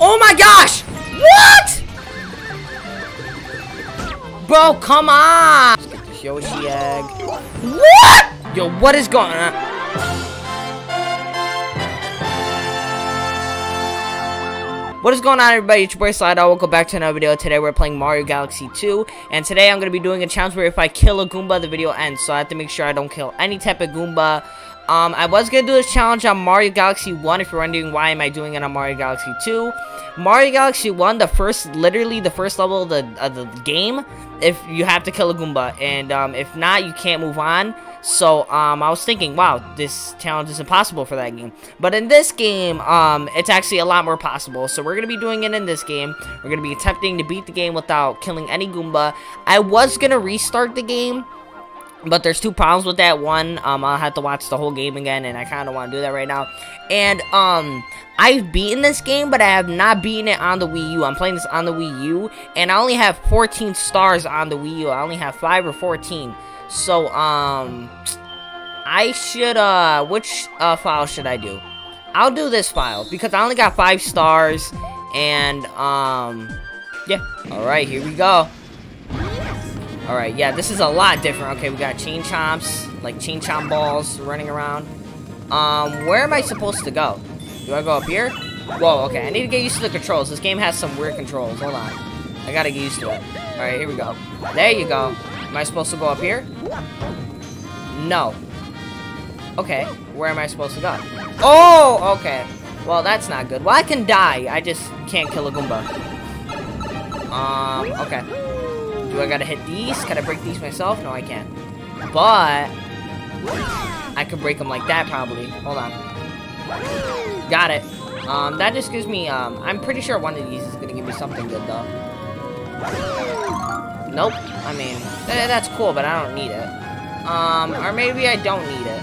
Oh my gosh! What? Bro, come on! Yoshi egg. What? Yo, what is going on? What is going on everybody, it's your boy SlyDog, welcome back to another video. Today we're playing Mario Galaxy 2, and today I'm going to be doing a challenge where if I kill a Goomba, the video ends. So I have to make sure I don't kill any type of Goomba. Um, I was to do this challenge on Mario Galaxy 1, if you're wondering why am I doing it on Mario Galaxy 2. Mario Galaxy 1, the first, literally the first level of the, of the game, if you have to kill a Goomba, and um, if not, you can't move on. So, um, I was thinking, wow, this challenge is impossible for that game. But in this game, um, it's actually a lot more possible. So we're going to be doing it in this game. We're going to be attempting to beat the game without killing any Goomba. I was going to restart the game. But there's two problems with that. One, um, I'll have to watch the whole game again, and I kind of want to do that right now. And, um, I've beaten this game, but I have not beaten it on the Wii U. I'm playing this on the Wii U, and I only have 14 stars on the Wii U. I only have 5 or 14. So, um, I should, uh, which, uh, file should I do? I'll do this file, because I only got 5 stars, and, um, yeah. Alright, here we go. Alright, yeah, this is a lot different. Okay, we got chain chomps, like chain chomp balls running around. Um, where am I supposed to go? Do I go up here? Whoa, okay, I need to get used to the controls. This game has some weird controls. Hold on. I gotta get used to it. Alright, here we go. There you go. Am I supposed to go up here? No. Okay, where am I supposed to go? Oh, okay. Well, that's not good. Well, I can die. I just can't kill a Goomba. Um, okay. Do I gotta hit these? Can I break these myself? No, I can't. But, I could break them like that, probably. Hold on. Got it. Um, that just gives me, um, I'm pretty sure one of these is gonna give me something good, though. Nope. I mean, th that's cool, but I don't need it. Um, or maybe I don't need it.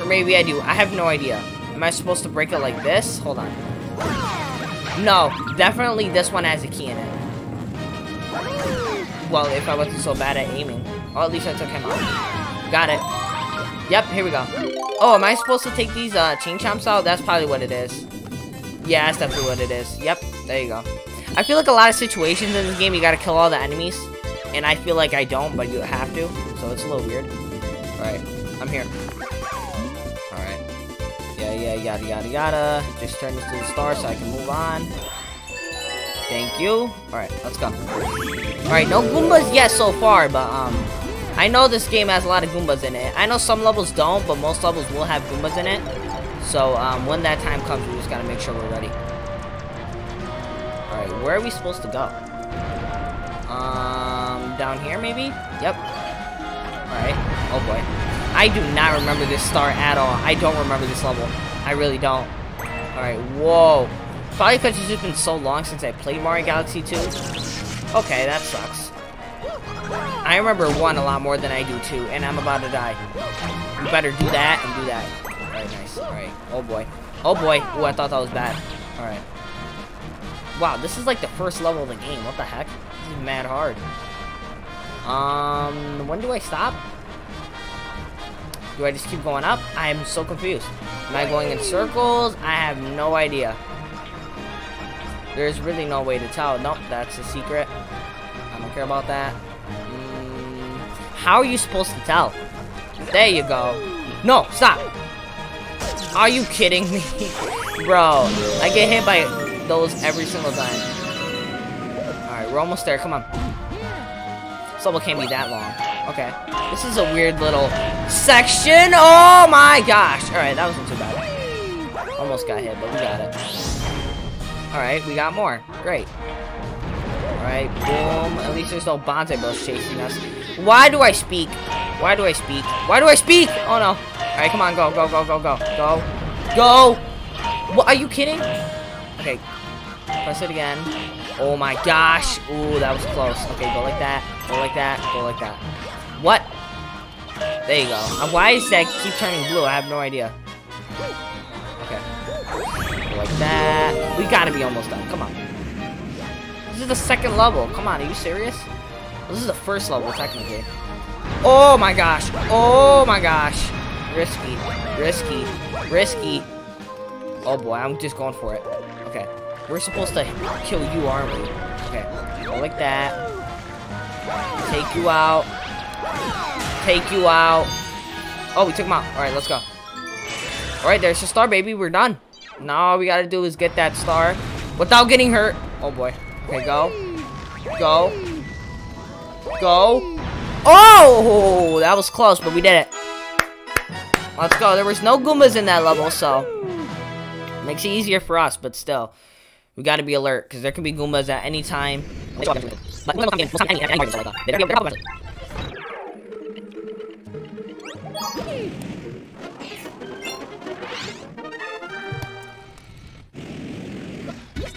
Or maybe I do. I have no idea. Am I supposed to break it like this? Hold on. No, definitely this one has a key in it. Well, if I wasn't so bad at aiming. Or at least I took him out. Got it. Yep, here we go. Oh, am I supposed to take these uh, chain chomps out? That's probably what it is. Yeah, that's definitely what it is. Yep, there you go. I feel like a lot of situations in this game, you gotta kill all the enemies. And I feel like I don't, but you have to. So it's a little weird. Alright, I'm here. Alright. Yeah, yeah, yada, yada, yada. Just turn this to the star so I can move on. Thank you. Alright, let's go. Alright, no Goombas yet so far, but, um... I know this game has a lot of Goombas in it. I know some levels don't, but most levels will have Goombas in it. So, um, when that time comes, we just gotta make sure we're ready. Alright, where are we supposed to go? Um, down here, maybe? Yep. Alright. Oh, boy. I do not remember this star at all. I don't remember this level. I really don't. Alright, whoa. Probably because it's just been so long since I played Mario Galaxy 2. Okay, that sucks. I remember 1 a lot more than I do 2, and I'm about to die. You better do that and do that. Alright, nice. Alright. Oh, boy. Oh, boy. Oh, I thought that was bad. Alright. Wow, this is like the first level of the game. What the heck? This is mad hard. Um, when do I stop? Do I just keep going up? I am so confused. Am I going in circles? I have no idea. There's really no way to tell. Nope, that's a secret. I don't care about that. Mm, how are you supposed to tell? There you go. No, stop. Are you kidding me? Bro, I get hit by those every single time. Alright, we're almost there. Come on. This can't be that long. Okay. This is a weird little section. Oh my gosh. Alright, that wasn't too bad. Almost got hit, but we got it. Alright, we got more. Great. Alright, boom. At least there's no Bonsai Bros chasing us. Why do I speak? Why do I speak? Why do I speak? Oh no. Alright, come on, go, go, go, go, go. Go. Go! What, are you kidding? Okay. Press it again. Oh my gosh. Ooh, that was close. Okay, go like that. Go like that. Go like that. What? There you go. Why is that keep turning blue? I have no idea. We gotta be almost done. Come on. This is the second level. Come on, are you serious? This is the first level, technically. Oh my gosh. Oh my gosh. Risky. Risky. Risky. Oh boy, I'm just going for it. Okay. We're supposed to kill you, aren't we? Okay. Go like that. Take you out. Take you out. Oh, we took him out. Alright, let's go. Alright, there's the star, baby. We're done. Now all we gotta do is get that star without getting hurt. Oh boy. Okay, go. Go. Go. Oh! That was close, but we did it. Let's go. There was no Goombas in that level, so... Makes it easier for us, but still. We gotta be alert, because there can be Goombas at any time.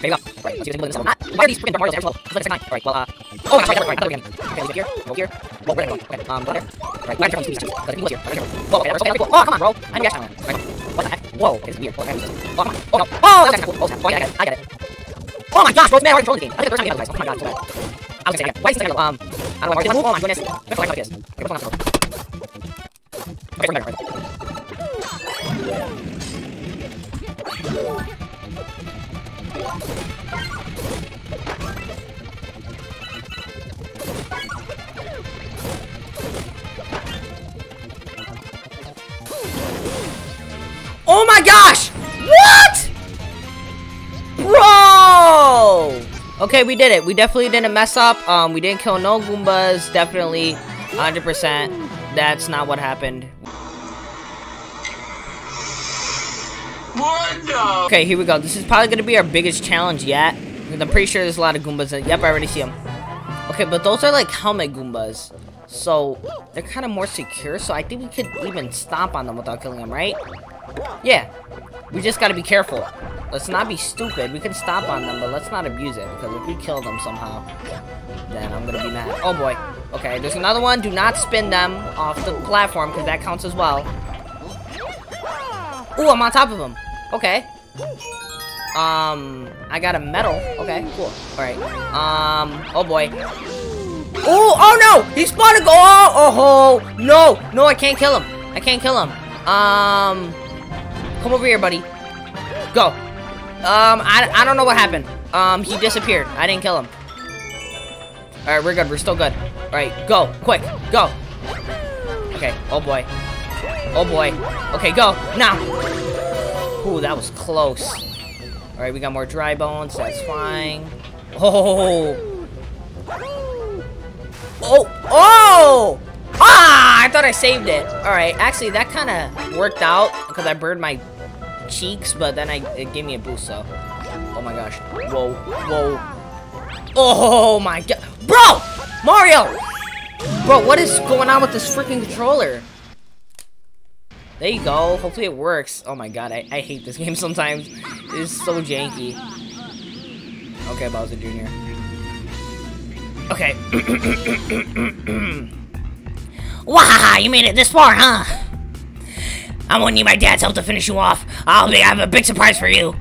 There you go. Right, let's see if can not. Why are these freaking Mario's there? Well, it's like second Alright, well, uh. Oh, that's right, right, right. I thought had Okay, leave here. Go here. Whoa, where did I go? Okay, um, go there. Right, Because if he was here. Whoa, okay, okay, cool. Oh, come on, bro. I. Right. What the heck? Whoa, okay, it's weird. Okay, oh, come on. Oh, no. Oh, that's kind of cool. Oh, I get it. I get it. Oh my gosh, bro, man, I already controlled the game. I think the first time had guys. Oh my god, so bad. I was gonna say, yeah. Why is this thing Um, I don't know. Oh my goodness. That's like this. Okay, what's going on? Okay, we're better. Oh my gosh! What? Bro! Okay, we did it. We definitely didn't mess up. Um, we didn't kill no Goombas. Definitely 100%. That's not what happened. Okay, here we go. This is probably going to be our biggest challenge yet. I'm pretty sure there's a lot of Goombas. Yep, I already see them. Okay, but those are like helmet Goombas. So, they're kind of more secure. So, I think we could even stomp on them without killing them, right? Yeah. We just gotta be careful. Let's not be stupid. We can stop on them, but let's not abuse it. Because if we kill them somehow, then I'm gonna be mad. Oh boy. Okay, there's another one. Do not spin them off the platform, because that counts as well. Ooh, I'm on top of him. Okay. Um, I got a medal. Okay, cool. Alright. Um, oh boy. Oh, oh no! He spawned a go. Oh, oh, no. No, I can't kill him. I can't kill him. Um, Come over here, buddy. Go. Um, I, I don't know what happened. Um, he disappeared. I didn't kill him. Alright, we're good. We're still good. Alright, go. Quick. Go. Okay. Oh, boy. Oh, boy. Okay, go. Now. Ooh, that was close. Alright, we got more dry bones. That's fine. Oh. Oh. Oh! Ah! I thought I saved it. Alright, actually, that kind of worked out because I burned my cheeks, but then I it gave me a boost, so. Oh my gosh. Whoa. Whoa. Oh my god. Bro! Mario! Bro, what is going on with this freaking controller? There you go. Hopefully it works. Oh my god, I, I hate this game sometimes. It's so janky. Okay, Bowser Jr. Okay. Wow, you made it this far, huh? I won't need my dad's help to finish you off. I'll be, I have a big surprise for you.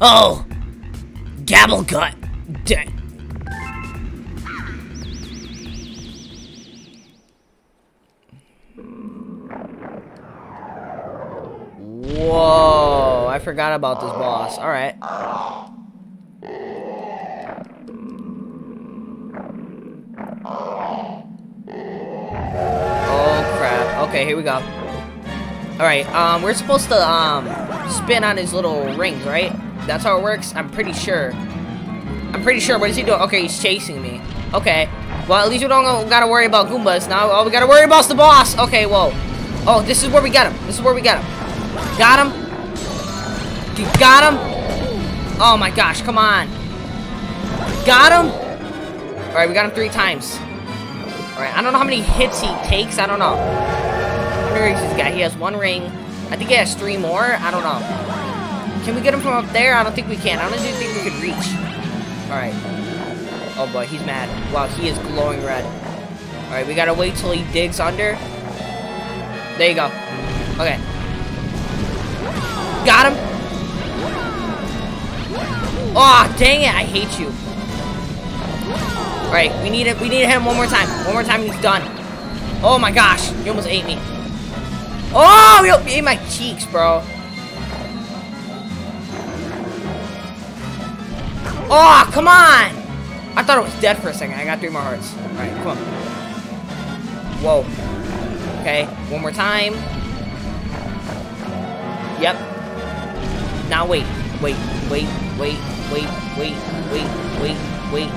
Oh, Gobblegut. Whoa, I forgot about this boss. Alright. Okay, here we go. Alright, um, we're supposed to, um, spin on his little rings, right? That's how it works? I'm pretty sure. I'm pretty sure. What is he doing? Okay, he's chasing me. Okay. Well, at least we don't gotta worry about Goombas. Now all we gotta worry about is the boss. Okay, whoa. Oh, this is where we got him. This is where we got him. Got him. You got him. Oh my gosh, come on. Got him. Alright, we got him three times. Alright, I don't know how many hits he takes. I don't know wonder he's. He has one ring. I think he has three more. I don't know. Can we get him from up there? I don't think we can. I don't even think we could reach. Alright. Oh boy, he's mad. Wow, he is glowing red. Alright, we gotta wait till he digs under. There you go. Okay. Got him. Oh, dang it. I hate you. Alright, we need it. We need him one more time. One more time and he's done. Oh my gosh. He almost ate me. Oh, you ate my cheeks, bro. Oh, come on! I thought it was dead for a second. I got three more hearts. Alright, come on. Whoa. Okay, one more time. Yep. Now wait. Wait, wait, wait, wait, wait, wait, wait, wait.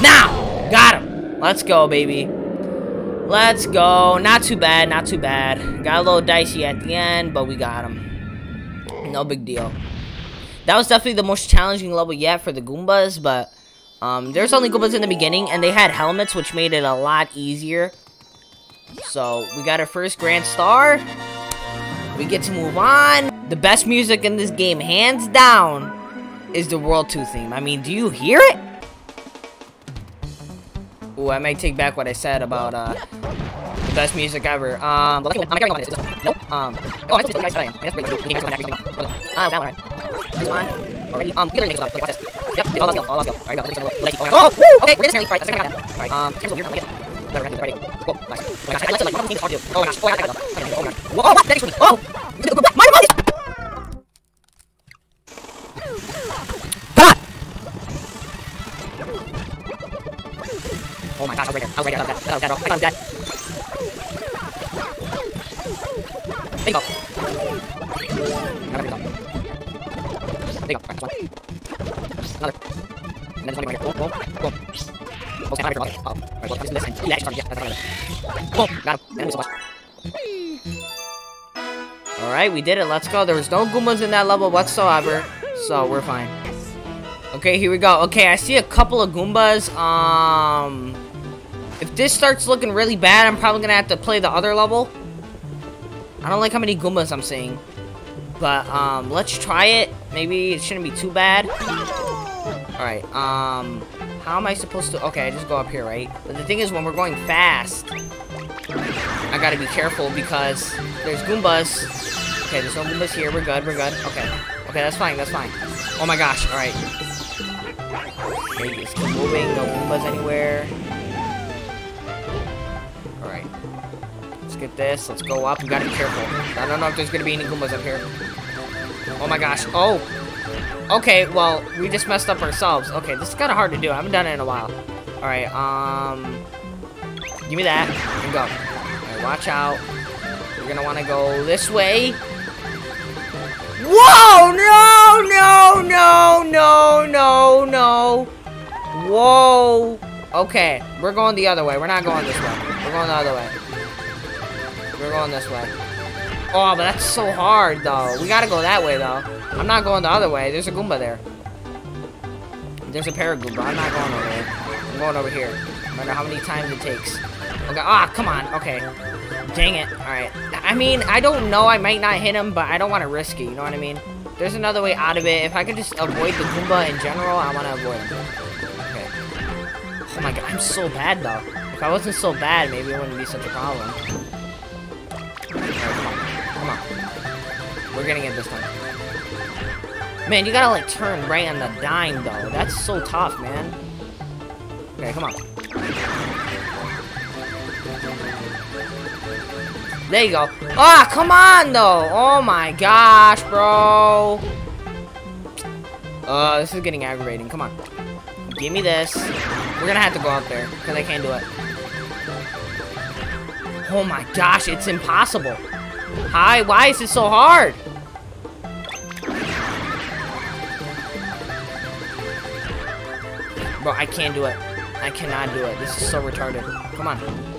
Now! Got him! Let's go, baby. Let's go. Not too bad, not too bad. Got a little dicey at the end, but we got him. No big deal. That was definitely the most challenging level yet for the Goombas, but um, there's only Goombas in the beginning, and they had helmets, which made it a lot easier. So, we got our first Grand Star. We get to move on. The best music in this game, hands down, is the World 2 theme. I mean, do you hear it? Ooh, I might take back what I said about uh, the best music ever. Um, I'm carrying on this. Nope. Um, oh. I. You guys. Already. Um. Yep. All. All. Alright. Let's go. Let's go. Oh, woo! Okay, we're just nearly. Alright. Um, cancel here. Okay. Whatever. Ready. Whoa. Nice. Oh my gosh. I like to like thing hard to do. Oh my gosh. Oh, I got. Oh my gosh. Whoa. Oh, what? That is for me. Oh. My. Oh my gosh, I was right there. I was right there. I was dead. I was dead. I thought I was dead. There you go. You go. There you go. Alright, that's one. Another. And then this one right here. Boom, boom, boom. Oh, stand right here. Oh, alright, well, this and this and he actually. Yeah, that's another. Boom, got him. We so much. Alright, we did it. Let's go. There was no Goombas in that level whatsoever, so we're fine. Okay, here we go. Okay, I see a couple of Goombas. Um, if this starts looking really bad, I'm probably gonna have to play the other level. I don't like how many Goombas I'm seeing. But, um, let's try it. Maybe it shouldn't be too bad. Alright, um, how am I supposed to... Okay, I just go up here, right? But the thing is, when we're going fast, I gotta be careful because there's Goombas. Okay, there's no Goombas here. We're good, we're good. Okay. Okay, that's fine, that's fine. Oh my gosh, alright. Okay, just keep moving. No Goombas anywhere. Let's this. Let's go up. We gotta be careful. I don't know if there's gonna be any Goombas up here. Oh my gosh. Oh! Okay, well, we just messed up ourselves. Okay, this is kind of hard to do. I haven't done it in a while. Alright, um... Give me that. And go. Alright, watch out. We're gonna want to go this way. Whoa! No! No! No! No! No! No! Whoa! Okay, we're going the other way. We're not going this way. We're going the other way. We're going this way. Oh, but that's so hard, though. We gotta go that way, though. I'm not going the other way. There's a Goomba there. There's a Paragoomba. I'm not going over there. I'm going over here. No matter how many times it takes. Okay. Ah, come on. Okay. Dang it. Alright. I mean, I don't know. I might not hit him, but I don't want to risk it. You know what I mean? There's another way out of it. If I could just avoid the Goomba in general, I want to avoid him. Okay. Oh my god. I'm so bad, though. If I wasn't so bad, maybe it wouldn't be such a problem. Come on. We're getting it this time. Man, you gotta, like, turn right on the dime, though. That's so tough, man. Okay, come on. There you go. Ah, come on, though. Oh, my gosh, bro. Uh, this is getting aggravating. Come on. Give me this. We're gonna have to go out there, because I can't do it. Oh, my gosh, it's impossible. Hi, why is it so hard? Bro, I can't do it. I cannot do it. This is so retarded. Come on.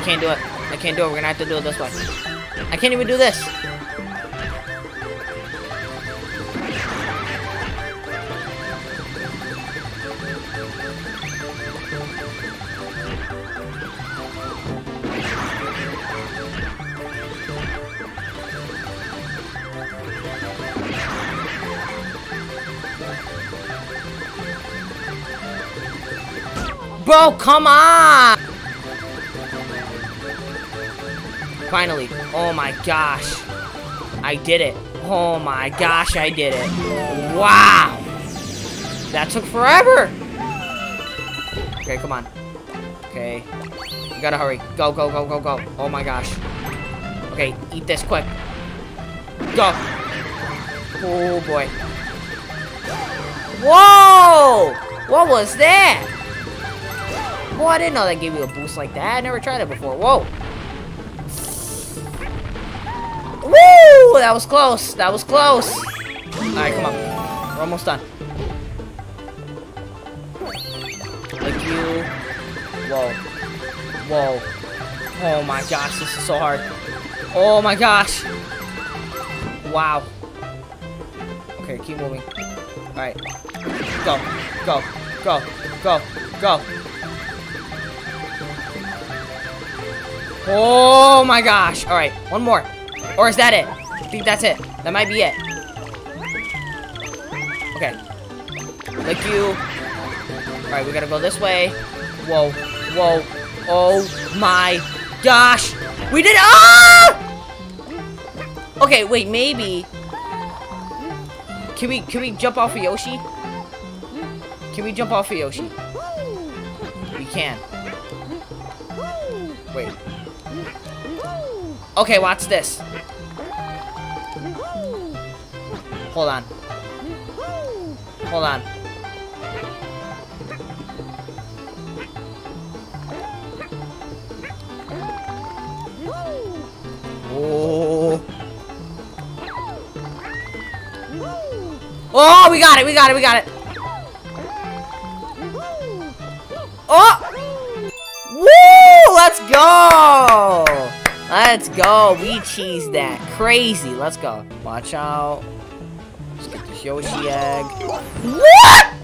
I can't do it. I can't do it. We're gonna have to do it this way. I can't even do this. Bro, come on! Finally. Oh my gosh. I did it. Oh my gosh, I did it. Wow. That took forever. Okay, come on. Okay. You gotta hurry. Go, go, go, go, go. Oh my gosh. Okay, eat this quick. Go. Oh boy. Whoa! What was that? Oh, I didn't know that gave you a boost like that. I never tried it before. Whoa. That was close. That was close. Alright, come on. We're almost done. Thank you. Whoa. Whoa. Oh my gosh, this is so hard. Oh my gosh. Wow. Okay, keep moving. Alright. Go. Go. Go. Go. Go. Oh my gosh. Alright, one more. Or is that it? Think that's it. That might be it. Okay. Thank you. Alright, we gotta go this way. Whoa. Whoa. Oh my gosh. We did Ah! Okay, wait, maybe. Can we can we jump off of Yoshi? Can we jump off of Yoshi? We can. Wait. Okay, watch this. Hold on. Hold on. Oh. Oh, we got it, we got it, we got it. Oh! Woo! Let's go! Let's go. We cheese that. Crazy. Let's go. Watch out. Yoshi egg. What?